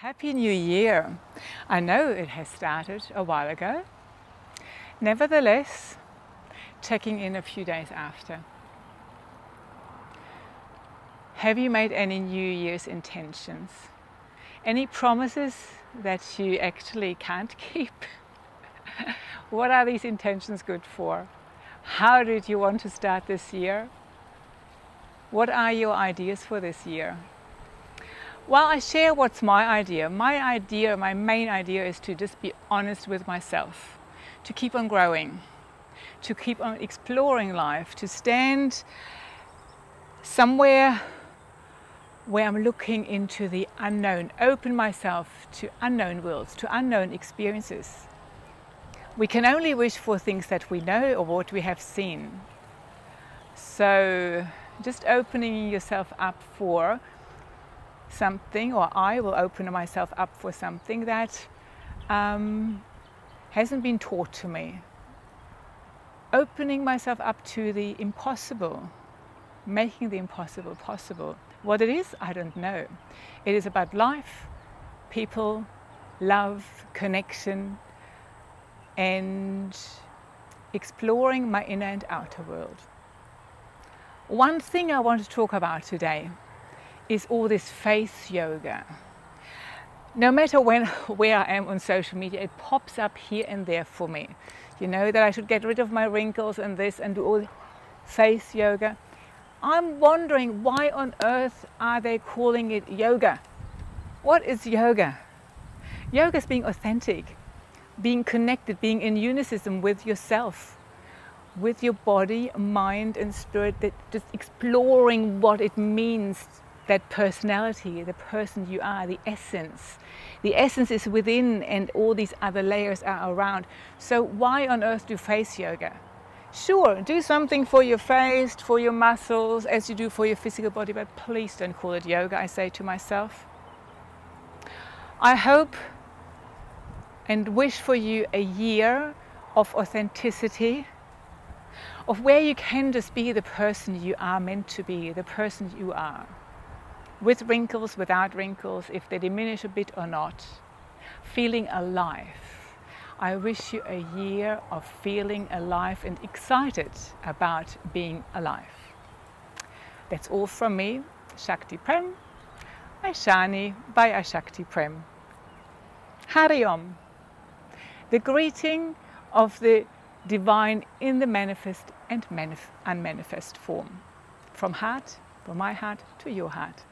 Happy New Year! I know it has started a while ago. Nevertheless, checking in a few days after. Have you made any New Year's intentions? Any promises that you actually can't keep? what are these intentions good for? How did you want to start this year? What are your ideas for this year? Well, I share what's my idea. My idea, my main idea is to just be honest with myself, to keep on growing, to keep on exploring life, to stand somewhere where I'm looking into the unknown, open myself to unknown worlds, to unknown experiences. We can only wish for things that we know or what we have seen. So just opening yourself up for something, or I will open myself up for something that um, hasn't been taught to me. Opening myself up to the impossible, making the impossible possible. What it is, I don't know. It is about life, people, love, connection, and exploring my inner and outer world. One thing I want to talk about today is all this face yoga. No matter when, where I am on social media, it pops up here and there for me. You know, that I should get rid of my wrinkles and this and do all face yoga. I'm wondering why on earth are they calling it yoga? What is yoga? Yoga is being authentic, being connected, being in unison with yourself, with your body, mind, and spirit, that just exploring what it means that personality, the person you are, the essence. The essence is within, and all these other layers are around. So, why on earth do face yoga? Sure, do something for your face, for your muscles, as you do for your physical body, but please don't call it yoga, I say to myself. I hope and wish for you a year of authenticity, of where you can just be the person you are meant to be, the person you are. With wrinkles, without wrinkles, if they diminish a bit or not. Feeling alive. I wish you a year of feeling alive and excited about being alive. That's all from me, Shaktiprem, Aishani by Ashakti Prem. Hari Om, the greeting of the divine in the manifest and manif- unmanifest form. From heart, from my heart to your heart.